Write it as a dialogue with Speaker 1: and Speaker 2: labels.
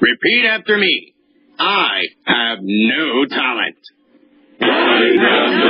Speaker 1: Repeat after me. I have no talent.
Speaker 2: I have no